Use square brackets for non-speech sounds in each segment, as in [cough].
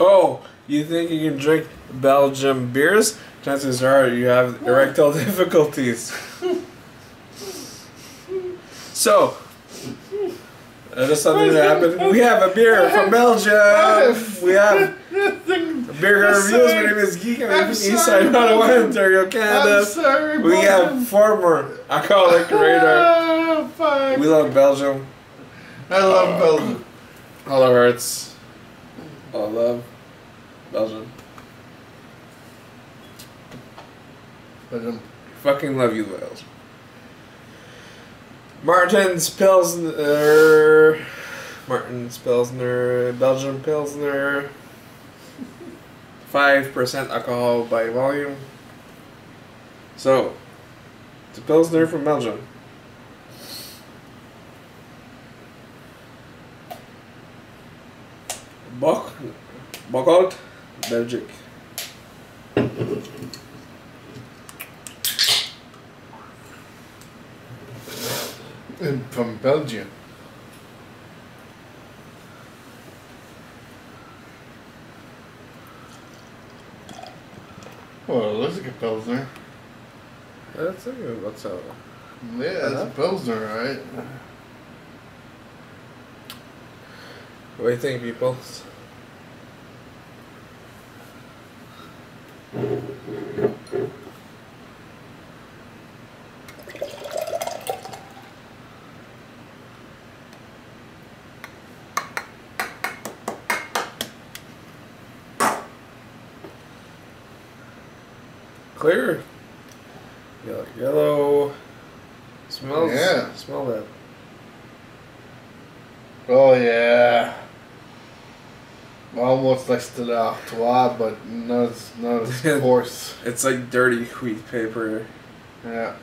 Oh, you think you can drink Belgium beers, chances are you have erectile [laughs] difficulties. So, that is something that happened. We have a beer from Belgium. We have beer reviews. My name is Geek. I'm Eastside, Ottawa, Ontario, Canada. I'm sorry, We have former alcoholic radar. [laughs] Oh. We love Belgium. I love uh, Belgium. All our hearts. All love. Belgium. Belgium. Fucking love you, Belgium. Martens Pilsner. Martens Pilsner. Belgian Pilsner. 5% alcohol by volume. So, it's a Pilsner from Belgium. Bok. Bokout. Belgique. And from Belgium. Well, it looks like a Pilsner. That's a good. What's up? Yeah, it's uh-huh. a Pilsner, right? What do you think, people? Clear. Yellow. Yellow. Smells. Yeah. Smell that. Oh, yeah. Almost like Stella Artois, but not as, not as [laughs] coarse. It's like dirty wheat paper. Yeah.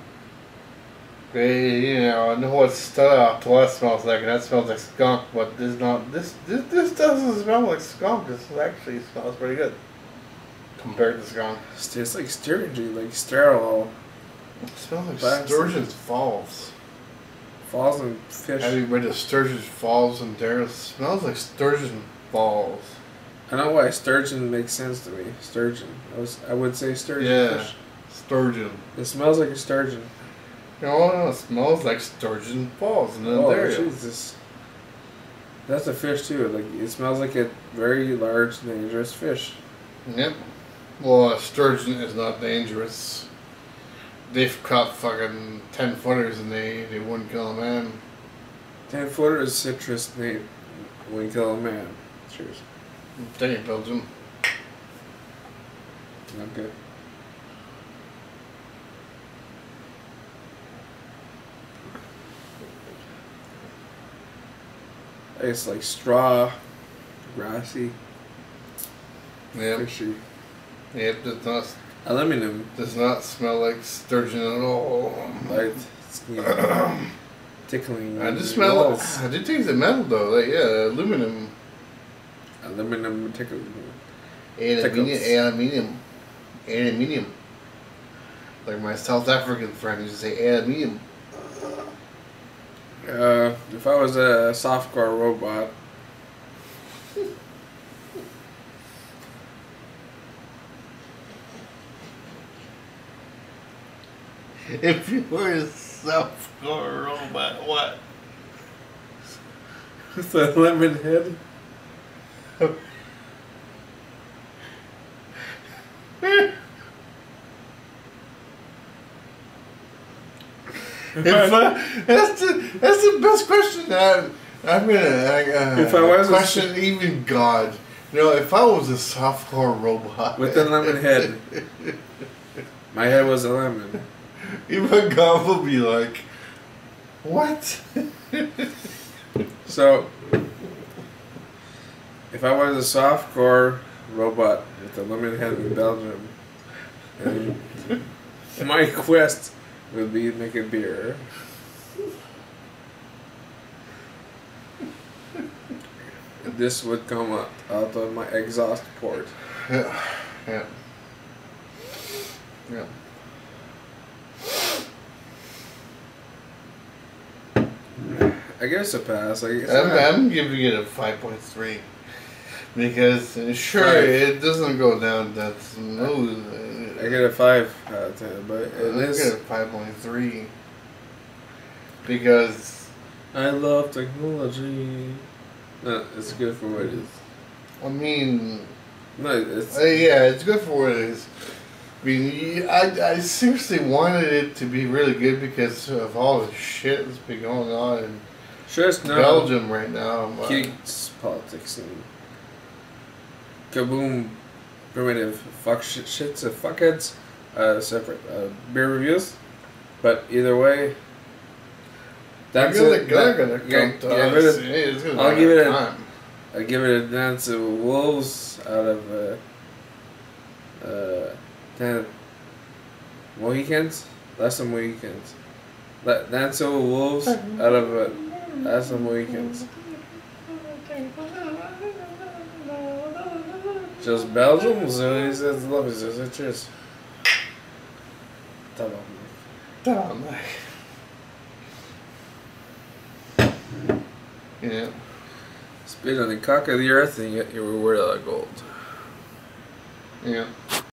They, you know, I know what Stella Artois smells like, and that smells like skunk, but this not this this this doesn't smell like skunk. This actually smells pretty good compared to skunk. It tastes like sturgeon, like sterile. It smells like But- Sturgeon's Falls. Falls and fish. Have you been to Sturgeon's Falls and there? It smells like Sturgeon Falls. I know why sturgeon makes sense to me. Sturgeon. I was I would say sturgeon Yeah. fish. Sturgeon. It smells like a sturgeon. You know, it smells like Sturgeon Falls in Oh Ontario. Jesus. That's a fish too. Like it smells like a very large, dangerous fish. Yep. Well, a sturgeon is not dangerous. They've caught fucking ten footers and they, they wouldn't kill a man. Ten footer is citrus when you kill a man. Cheers. Dang it, Belgium. Okay. It's like straw, grassy, Yep. fishy. Yep. Does not Aluminum, does not smell like sturgeon at all. skin, [clears throat] tickling. I just smell. walls. I do taste the metal though. Like yeah, aluminum. Aluminum tickling. Aluminium. Aluminium. Aluminium. Like my South African friend used to say aluminium. Uh, if I was a softcore robot, [laughs] [laughs] If you were a softcore robot, what? with a lemon head, If I, that's the that's the best question. I'm, I'm gonna uh, If I was a- question even God. You know, if I was a softcore robot with a lemon head. [laughs] My head was a lemon. [laughs] even God would be like, "What?" So, if I was a softcore robot with a lemon head in Belgium, [laughs] my quest would be to make a beer. This would come out, out of my exhaust port. yeah, yeah, yeah. I guess a pass. Guess I'm, I'm giving it a five point three. Because sure, Five. it doesn't go down that smooth. I get a five out of ten, but it I is. get a five point three. Because I love technology. No, it's good for what it is. I mean, No, it's uh, yeah, it's good for what it is. I mean, I, I seriously wanted it to be really good because of all the shit that's been going on in just no Belgium right now. but- Kicks politics and kaboom, primitive fuck shit, shits and fuckheads. Uh, separate uh, beer reviews, but either way, that's it. gonna, That- gonna yeah, to yeah, us. it- Hey, I'll give it a- time. I give it a dance of wolves out of uh, uh, ten Mohicans. That's some Mohicans. La- Dance of wolves [laughs] out of uh, that's some Mohicans. Just Belgium? So he says love is just cheers. Tamam. Tamam. Yeah. Spit on the cock of the earth and yet you were worth a gold. Yeah.